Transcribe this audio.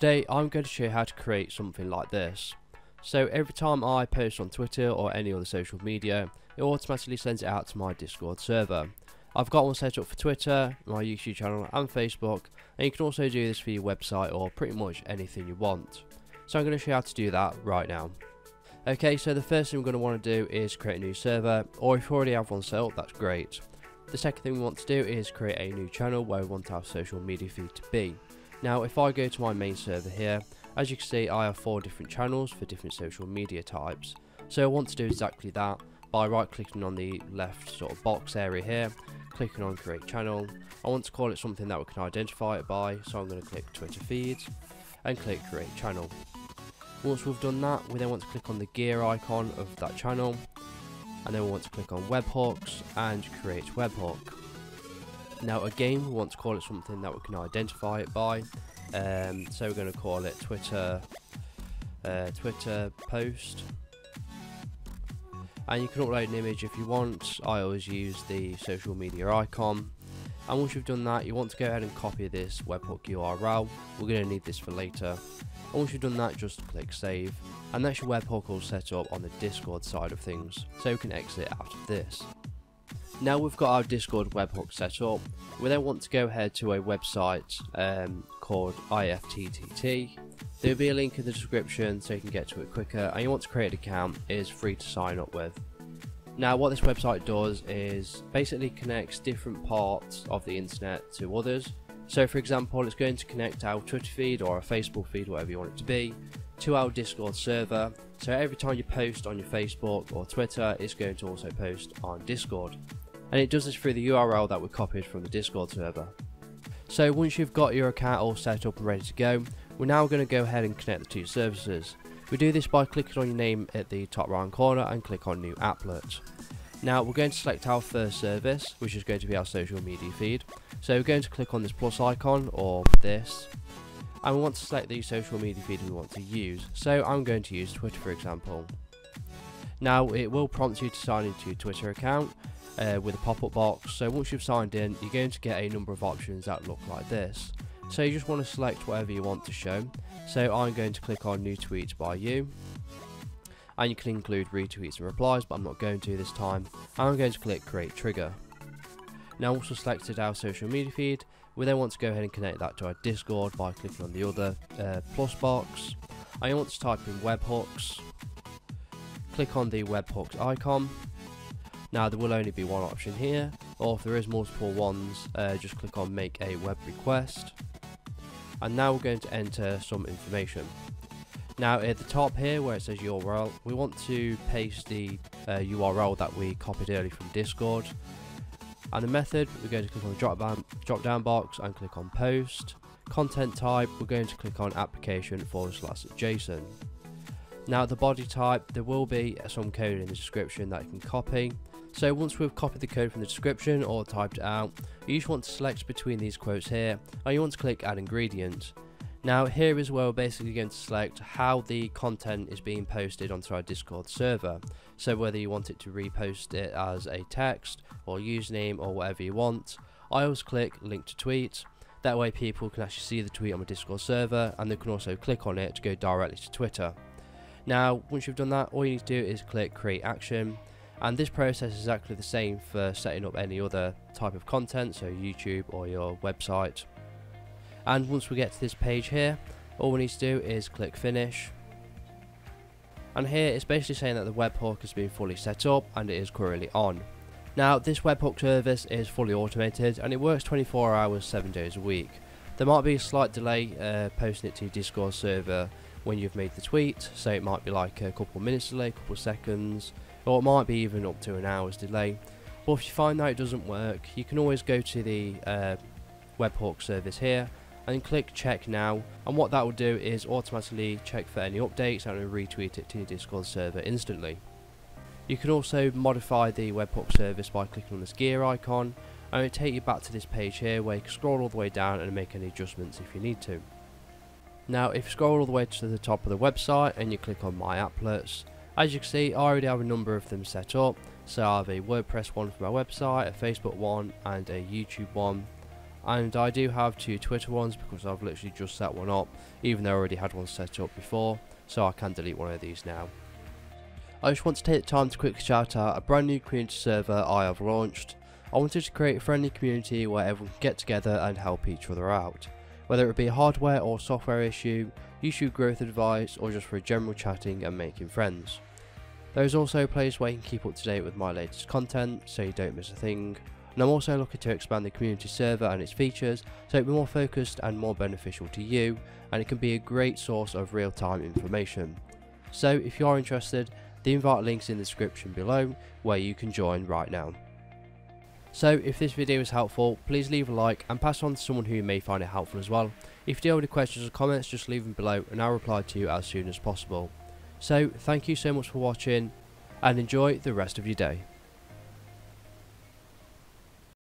Today I'm going to show you how to create something like this. So every time I post on Twitter or any other social media, it automatically sends it out to my Discord server. I've got one set up for Twitter, my YouTube channel and Facebook, and you can also do this for your website or pretty much anything you want. So I'm going to show you how to do that right now. Okay, so the first thing we're going to want to do is create a new server, or if you already have one set up, that's great. The second thing we want to do is create a new channel where we want our social media feed to be. Now if I go to my main server here, as you can see I have four different channels for different social media types. So I want to do exactly that by right clicking on the left sort of box area here, clicking on create channel. I want to call it something that we can identify it by, so I'm going to click Twitter feeds and click create channel. Once we've done that, we then want to click on the gear icon of that channel, and then we want to click on webhooks and create webhook. Now again, we want to call it something that we can identify it by. Um, so we're going to call it Twitter, uh, Twitter post. And you can upload an image if you want. I always use the social media icon. And once you've done that, you want to go ahead and copy this webhook URL. We're going to need this for later. And once you've done that, just click save. And that's your webhook all set up on the Discord side of things. So you can exit out of this. Now we've got our Discord webhook set up, we then want to go ahead to a website um, called IFTTT. There will be a link in the description so you can get to it quicker and you want to create an account, it is free to sign up with. Now what this website does is basically connects different parts of the internet to others. So for example it's going to connect our Twitter feed or a Facebook feed, whatever you want it to be, to our Discord server. So every time you post on your Facebook or Twitter, it's going to also post on Discord and it does this through the URL that we copied from the Discord server. So once you've got your account all set up and ready to go, we're now going to go ahead and connect the two services. We do this by clicking on your name at the top right corner and click on new applet. Now we're going to select our first service, which is going to be our social media feed. So we're going to click on this plus icon or this, and we want to select the social media feed we want to use. So I'm going to use Twitter for example. Now it will prompt you to sign into your Twitter account uh, with a pop-up box. So once you've signed in, you're going to get a number of options that look like this. So you just want to select whatever you want to show. So I'm going to click on new tweets by you. And you can include retweets and replies, but I'm not going to this time. And I'm going to click create trigger. Now also selected our social media feed, we then want to go ahead and connect that to our Discord by clicking on the other uh, plus box. I want to type in webhooks, click on the webhooks icon, now there will only be one option here, or if there is multiple ones, uh, just click on make a web request. And now we're going to enter some information. Now at the top here where it says URL, we want to paste the uh, URL that we copied earlier from Discord. And the method, we're going to click on the drop down, drop down box and click on post. Content type, we're going to click on application forward slash JSON. Now the body type, there will be some code in the description that you can copy. So once we've copied the code from the description or typed it out, you just want to select between these quotes here and you want to click add ingredient. Now here is where we're basically going to select how the content is being posted onto our Discord server. So whether you want it to repost it as a text or username or whatever you want. I always click link to tweet. That way people can actually see the tweet on my Discord server and they can also click on it to go directly to Twitter. Now once you've done that all you need to do is click create action and this process is exactly the same for setting up any other type of content so YouTube or your website. And once we get to this page here all we need to do is click finish. And here it's basically saying that the webhook has been fully set up and it is currently on. Now this webhook service is fully automated and it works 24 hours 7 days a week. There might be a slight delay uh, posting it to your discord server when you've made the tweet so it might be like a couple minutes delay a couple seconds or it might be even up to an hour's delay. But if you find that it doesn't work, you can always go to the uh, webhook service here and click check now and what that will do is automatically check for any updates and retweet it to your Discord server instantly. You can also modify the webhook service by clicking on this gear icon and it will take you back to this page here where you can scroll all the way down and make any adjustments if you need to. Now if you scroll all the way to the top of the website and you click on my applets as you can see, I already have a number of them set up. So I have a WordPress one for my website, a Facebook one, and a YouTube one. and I do have two Twitter ones because I've literally just set one up even though I already had one set up before so I can delete one of these now. I just want to take the time to quickly shout out a brand new community server I have launched. I wanted to create a friendly community where everyone can get together and help each other out. Whether it be a hardware or software issue, YouTube growth advice or just for general chatting and making friends. There is also a place where you can keep up to date with my latest content so you don't miss a thing and I'm also looking to expand the community server and its features so it will be more focused and more beneficial to you and it can be a great source of real-time information. So if you are interested, the invite links in the description below where you can join right now. So if this video was helpful, please leave a like and pass on to someone who may find it helpful as well. If you do have any questions or comments, just leave them below and I'll reply to you as soon as possible. So thank you so much for watching and enjoy the rest of your day.